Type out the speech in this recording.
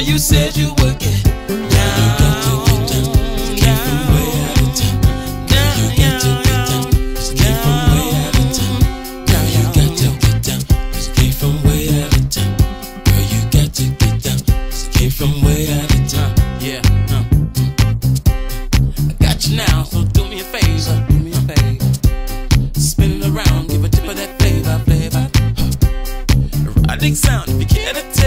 Remember you said you would get down. You got to get down. Just came from way out of town. Girl, you got to get down. Just came from way out of town. Girl, you got to get down. Just came from way out of town. Girl, you got to get down. Just came from way out of town. Yeah. Uh, mm. I got you now, so do me a favor. Do me a favor. Spin around, give a tip of that flavor, flavor. Erotic sound, if you care to.